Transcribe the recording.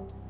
you.